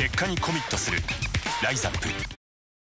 結果にコミットする。ライザップ。